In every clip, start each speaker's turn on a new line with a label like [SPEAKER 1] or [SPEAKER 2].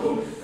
[SPEAKER 1] own.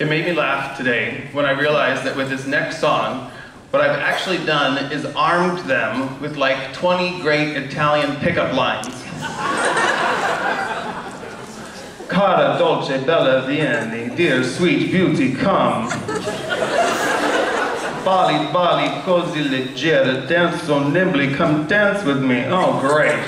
[SPEAKER 1] It made me laugh today when I realized that with this next song, what I've actually done is armed them with like 20 great Italian pickup lines. Cara dolce bella vieni, dear sweet beauty come. Bali bali così leggera, dance so nimbly, come dance with me. Oh great.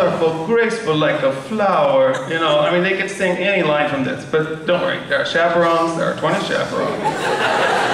[SPEAKER 1] Colorful, graceful like a flower. You know, I mean they could sing any line from this, but don't worry, there are chaperones, there are 20 chaperones.